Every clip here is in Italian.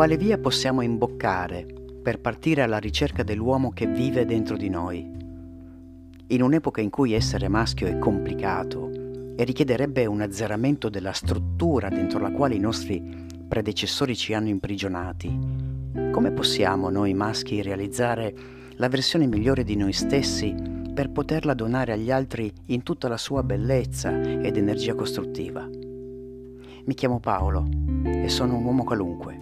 Quale via possiamo imboccare per partire alla ricerca dell'uomo che vive dentro di noi? In un'epoca in cui essere maschio è complicato e richiederebbe un azzeramento della struttura dentro la quale i nostri predecessori ci hanno imprigionati, come possiamo noi maschi realizzare la versione migliore di noi stessi per poterla donare agli altri in tutta la sua bellezza ed energia costruttiva? Mi chiamo Paolo e sono un uomo qualunque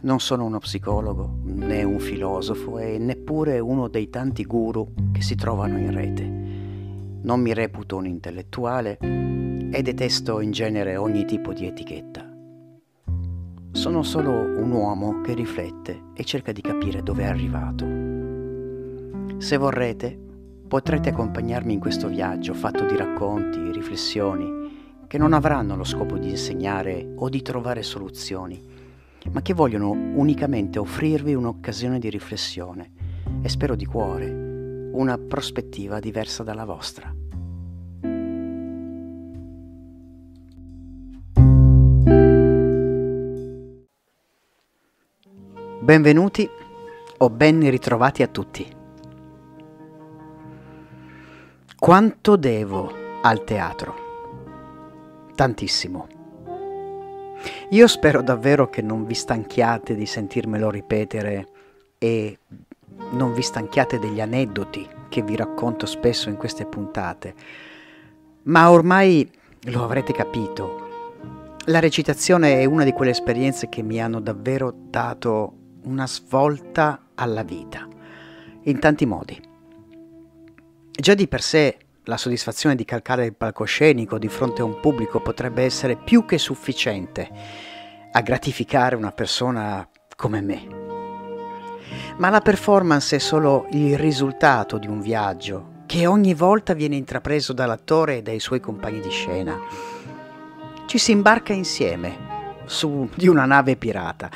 non sono uno psicologo, né un filosofo e neppure uno dei tanti guru che si trovano in rete. Non mi reputo un intellettuale e detesto in genere ogni tipo di etichetta. Sono solo un uomo che riflette e cerca di capire dove è arrivato. Se vorrete, potrete accompagnarmi in questo viaggio fatto di racconti, riflessioni, che non avranno lo scopo di insegnare o di trovare soluzioni ma che vogliono unicamente offrirvi un'occasione di riflessione e spero di cuore una prospettiva diversa dalla vostra. Benvenuti o ben ritrovati a tutti. Quanto devo al teatro? Tantissimo. Io spero davvero che non vi stanchiate di sentirmelo ripetere e non vi stanchiate degli aneddoti che vi racconto spesso in queste puntate, ma ormai lo avrete capito. La recitazione è una di quelle esperienze che mi hanno davvero dato una svolta alla vita, in tanti modi. Già di per sé la soddisfazione di calcare il palcoscenico di fronte a un pubblico potrebbe essere più che sufficiente a gratificare una persona come me. Ma la performance è solo il risultato di un viaggio che ogni volta viene intrapreso dall'attore e dai suoi compagni di scena. Ci si imbarca insieme su di una nave pirata.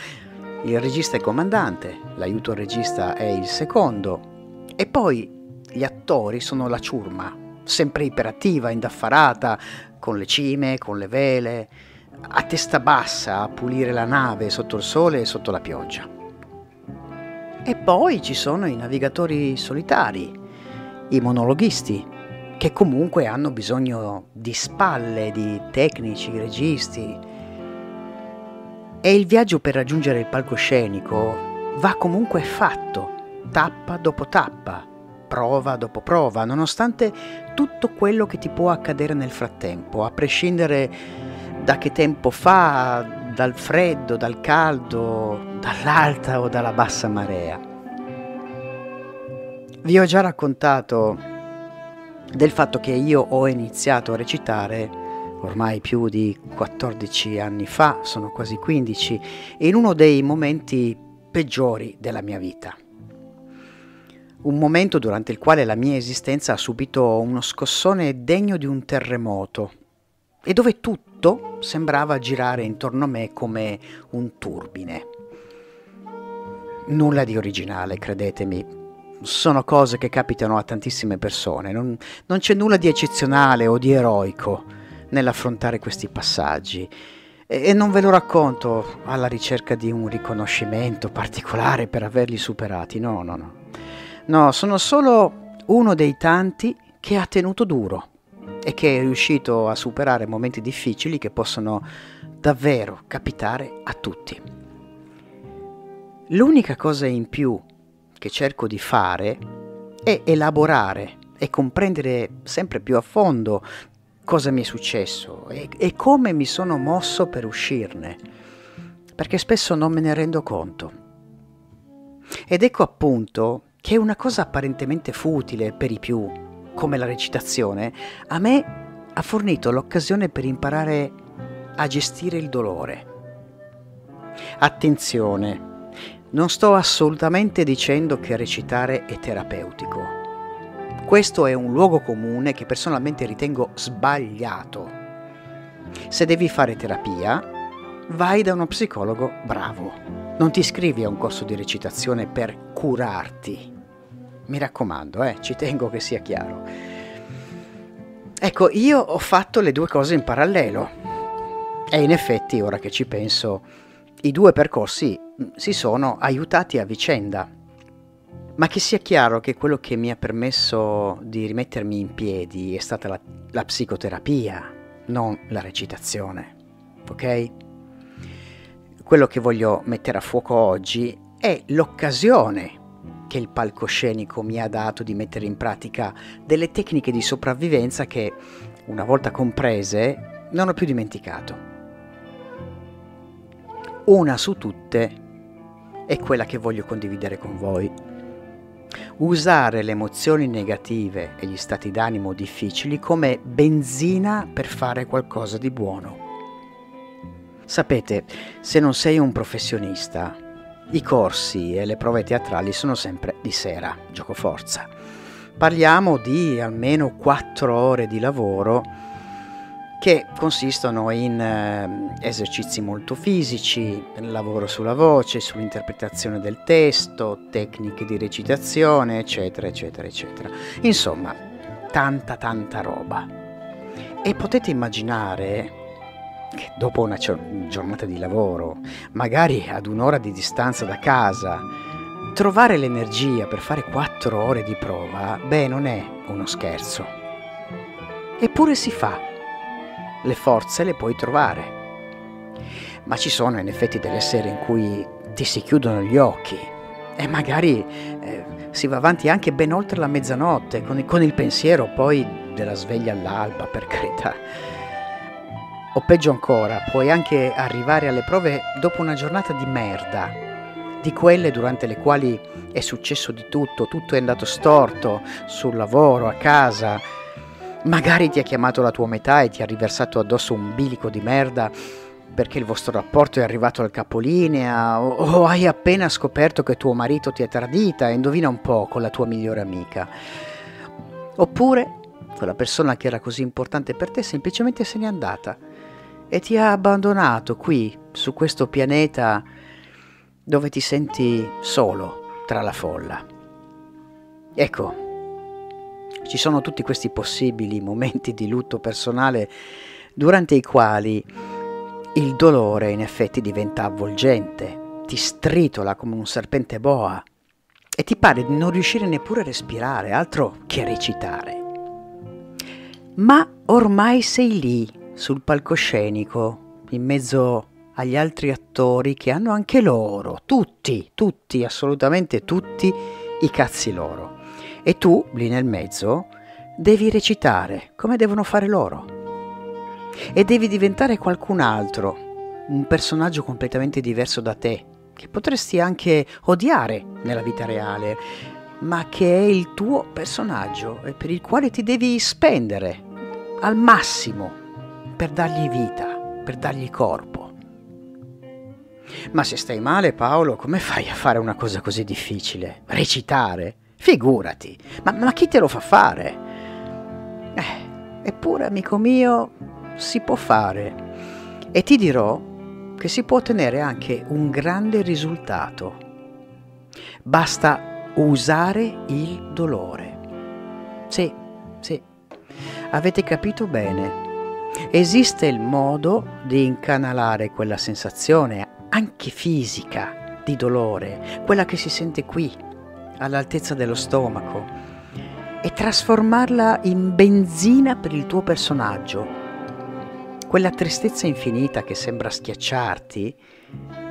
Il regista è il comandante, l'aiuto regista è il secondo e poi gli attori sono la ciurma, sempre iperattiva, indaffarata, con le cime, con le vele, a testa bassa a pulire la nave sotto il sole e sotto la pioggia. E poi ci sono i navigatori solitari, i monologhisti, che comunque hanno bisogno di spalle, di tecnici, registi. E il viaggio per raggiungere il palcoscenico va comunque fatto, tappa dopo tappa, prova dopo prova, nonostante tutto quello che ti può accadere nel frattempo, a prescindere da che tempo fa, dal freddo, dal caldo, dall'alta o dalla bassa marea. Vi ho già raccontato del fatto che io ho iniziato a recitare ormai più di 14 anni fa, sono quasi 15, in uno dei momenti peggiori della mia vita un momento durante il quale la mia esistenza ha subito uno scossone degno di un terremoto e dove tutto sembrava girare intorno a me come un turbine. Nulla di originale, credetemi. Sono cose che capitano a tantissime persone, non, non c'è nulla di eccezionale o di eroico nell'affrontare questi passaggi e non ve lo racconto alla ricerca di un riconoscimento particolare per averli superati, no, no, no. No, sono solo uno dei tanti che ha tenuto duro e che è riuscito a superare momenti difficili che possono davvero capitare a tutti. L'unica cosa in più che cerco di fare è elaborare e comprendere sempre più a fondo cosa mi è successo e, e come mi sono mosso per uscirne, perché spesso non me ne rendo conto. Ed ecco appunto che una cosa apparentemente futile per i più, come la recitazione, a me ha fornito l'occasione per imparare a gestire il dolore. Attenzione, non sto assolutamente dicendo che recitare è terapeutico. Questo è un luogo comune che personalmente ritengo sbagliato. Se devi fare terapia, vai da uno psicologo bravo. Non ti iscrivi a un corso di recitazione per curarti. Mi raccomando, eh, ci tengo che sia chiaro. Ecco, io ho fatto le due cose in parallelo. E in effetti, ora che ci penso, I due percorsi mm, si sono aiutati a vicenda. Ma che sia chiaro che quello che mi ha permesso di rimettermi in piedi è stata la, la psicoterapia, non la recitazione. Ok? Quello che voglio mettere a fuoco oggi è l'occasione che il palcoscenico mi ha dato di mettere in pratica delle tecniche di sopravvivenza che, una volta comprese, non ho più dimenticato. Una su tutte è quella che voglio condividere con voi. Usare le emozioni negative e gli stati d'animo difficili come benzina per fare qualcosa di buono. Sapete, se non sei un professionista, i corsi e le prove teatrali sono sempre di sera, gioco forza. Parliamo di almeno 4 ore di lavoro che consistono in eh, esercizi molto fisici, lavoro sulla voce, sull'interpretazione del testo, tecniche di recitazione, eccetera, eccetera, eccetera. Insomma, tanta, tanta roba. E potete immaginare che dopo una giornata di lavoro, magari ad un'ora di distanza da casa, trovare l'energia per fare quattro ore di prova, beh, non è uno scherzo. Eppure si fa le forze le puoi trovare. Ma ci sono in effetti delle sere in cui ti si chiudono gli occhi e magari eh, si va avanti anche ben oltre la mezzanotte con il, con il pensiero poi della sveglia all'alba, per carità. O peggio ancora, puoi anche arrivare alle prove dopo una giornata di merda, di quelle durante le quali è successo di tutto, tutto è andato storto, sul lavoro, a casa, Magari ti ha chiamato la tua metà e ti ha riversato addosso un bilico di merda perché il vostro rapporto è arrivato al capolinea o, o hai appena scoperto che tuo marito ti ha tradita e indovina un po' con la tua migliore amica. Oppure quella persona che era così importante per te semplicemente se n'è andata e ti ha abbandonato qui, su questo pianeta dove ti senti solo tra la folla. Ecco, ci sono tutti questi possibili momenti di lutto personale durante i quali il dolore in effetti diventa avvolgente, ti stritola come un serpente boa e ti pare di non riuscire neppure a respirare, altro che recitare. Ma ormai sei lì, sul palcoscenico, in mezzo agli altri attori che hanno anche loro, tutti, tutti, assolutamente tutti, i cazzi loro. E tu, lì nel mezzo, devi recitare come devono fare loro. E devi diventare qualcun altro, un personaggio completamente diverso da te, che potresti anche odiare nella vita reale, ma che è il tuo personaggio e per il quale ti devi spendere al massimo per dargli vita, per dargli corpo. Ma se stai male, Paolo, come fai a fare una cosa così difficile? Recitare? Figurati, ma, ma chi te lo fa fare? Eh, eppure, amico mio, si può fare. E ti dirò che si può ottenere anche un grande risultato. Basta usare il dolore. Sì, sì, avete capito bene. Esiste il modo di incanalare quella sensazione, anche fisica, di dolore, quella che si sente qui, all'altezza dello stomaco e trasformarla in benzina per il tuo personaggio. Quella tristezza infinita che sembra schiacciarti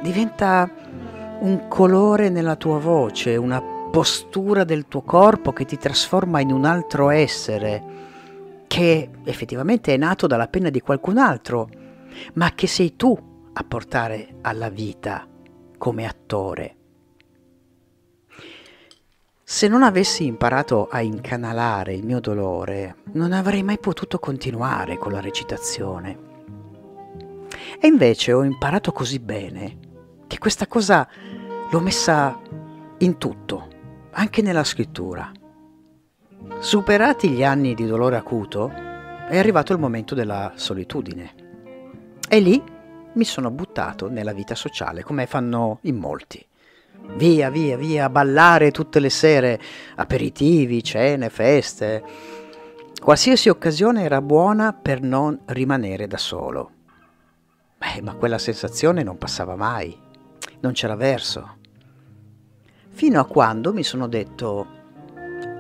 diventa un colore nella tua voce, una postura del tuo corpo che ti trasforma in un altro essere che effettivamente è nato dalla penna di qualcun altro, ma che sei tu a portare alla vita come attore. Se non avessi imparato a incanalare il mio dolore, non avrei mai potuto continuare con la recitazione. E invece ho imparato così bene che questa cosa l'ho messa in tutto, anche nella scrittura. Superati gli anni di dolore acuto, è arrivato il momento della solitudine. E lì mi sono buttato nella vita sociale, come fanno in molti. Via, via, via, ballare tutte le sere, aperitivi, cene, feste. Qualsiasi occasione era buona per non rimanere da solo. Beh, Eh, ma quella sensazione non passava mai, non c'era verso. Fino a quando mi sono detto,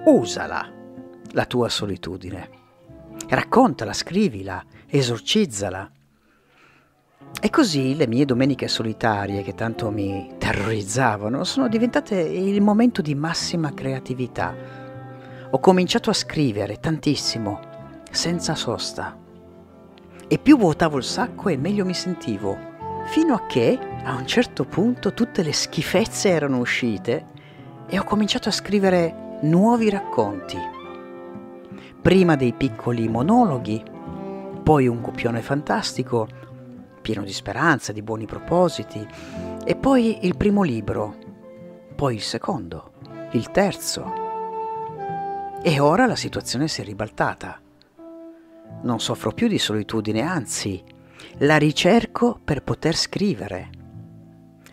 usala la tua solitudine, raccontala, scrivila, esorcizzala. E così le mie domeniche solitarie, che tanto mi terrorizzavano, sono diventate il momento di massima creatività. Ho cominciato a scrivere tantissimo, senza sosta. E più vuotavo il sacco e meglio mi sentivo, fino a che, a un certo punto, tutte le schifezze erano uscite e ho cominciato a scrivere nuovi racconti. Prima dei piccoli monologhi, poi un copione fantastico, pieno di speranza, di buoni propositi, e poi il primo libro, poi il secondo, il terzo. E ora la situazione si è ribaltata. Non soffro più di solitudine, anzi, la ricerco per poter scrivere.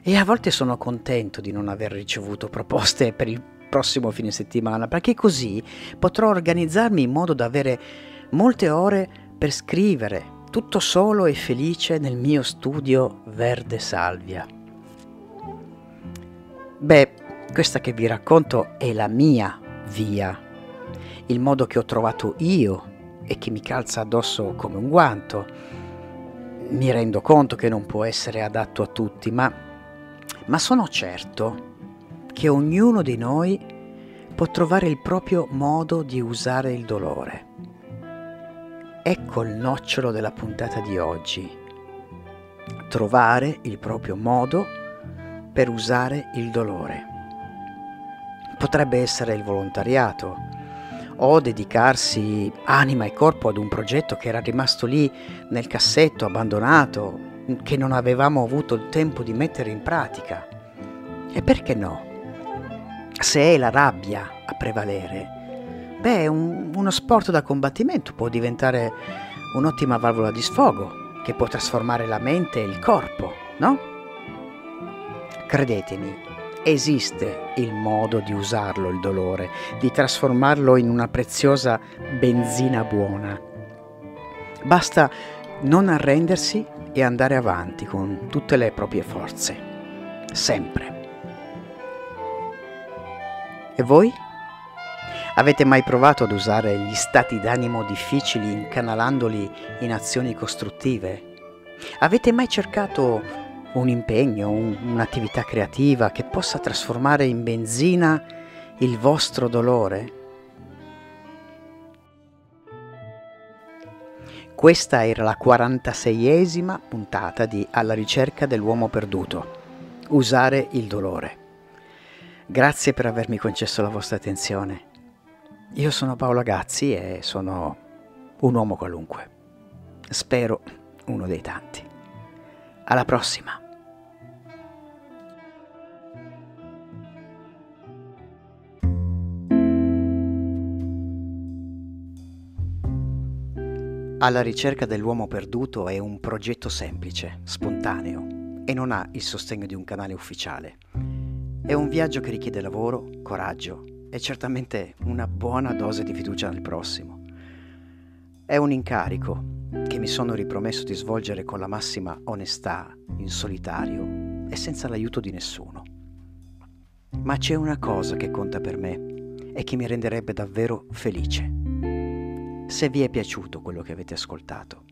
E a volte sono contento di non aver ricevuto proposte per il prossimo fine settimana, perché così potrò organizzarmi in modo da avere molte ore per scrivere, tutto solo e felice nel mio studio verde salvia. Beh, questa che vi racconto è la mia via, il modo che ho trovato io e che mi calza addosso come un guanto. Mi rendo conto che non può essere adatto a tutti, ma, ma sono certo che ognuno di noi può trovare il proprio modo di usare il dolore. Ecco il nocciolo della puntata di oggi. Trovare il proprio modo per usare il dolore. Potrebbe essere il volontariato o dedicarsi anima e corpo ad un progetto che era rimasto lì nel cassetto, abbandonato, che non avevamo avuto il tempo di mettere in pratica. E perché no? Se è la rabbia a prevalere, Beh, un, uno sport da combattimento può diventare un'ottima valvola di sfogo che può trasformare la mente e il corpo, no? Credetemi, esiste il modo di usarlo il dolore, di trasformarlo in una preziosa benzina buona. Basta non arrendersi e andare avanti con tutte le proprie forze, sempre. E voi? Avete mai provato ad usare gli stati d'animo difficili incanalandoli in azioni costruttive? Avete mai cercato un impegno, un, un'attività creativa che possa trasformare in benzina il vostro dolore? Questa era la 46esima puntata di Alla ricerca dell'uomo perduto. Usare il dolore. Grazie per avermi concesso la vostra attenzione. Io sono Paolo Gazzi e sono un uomo qualunque. Spero uno dei tanti. Alla prossima! Alla ricerca dell'uomo perduto è un progetto semplice, spontaneo e non ha il sostegno di un canale ufficiale. È un viaggio che richiede lavoro, coraggio e certamente una buona dose di fiducia nel prossimo. È un incarico che mi sono ripromesso di svolgere con la massima onestà, in solitario e senza l'aiuto di nessuno. Ma c'è una cosa che conta per me e che mi renderebbe davvero felice. Se vi è piaciuto quello che avete ascoltato,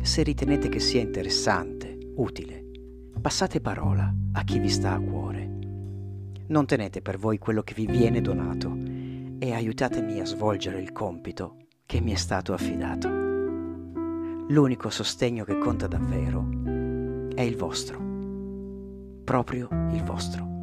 se ritenete che sia interessante, utile, passate parola a chi vi sta a cuore non tenete per voi quello che vi viene donato e aiutatemi a svolgere il compito che mi è stato affidato. L'unico sostegno che conta davvero è il vostro, proprio il vostro.